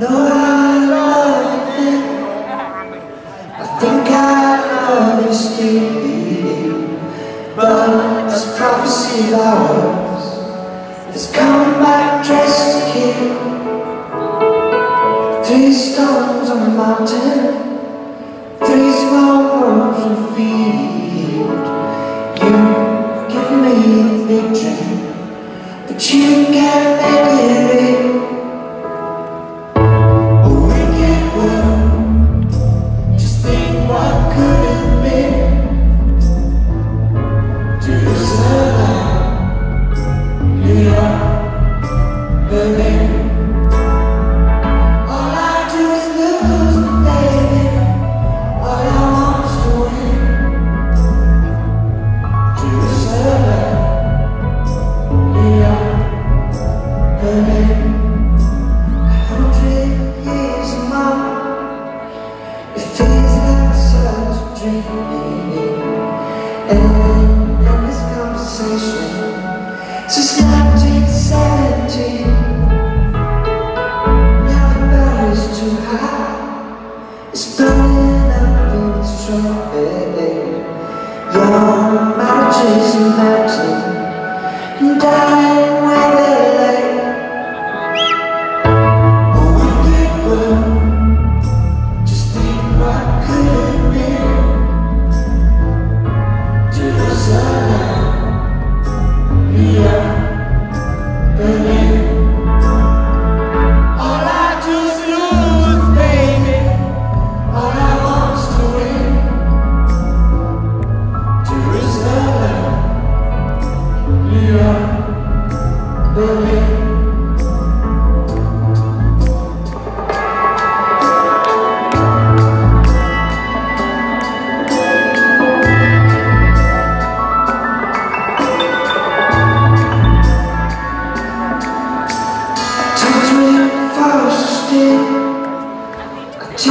No, I love you. I think I love you still. But this prophecy of ours is coming back dressed to kill. Three stones on the mountain, three small holes in the field. You've given me big but you can't make it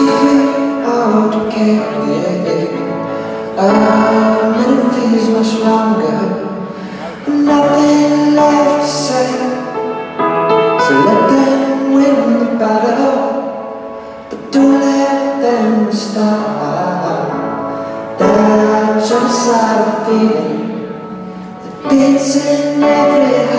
TV all decay. A minute feels much longer. Nothing left to say. So let them win the battle, but don't let them start. That genocidal feeling that beats in every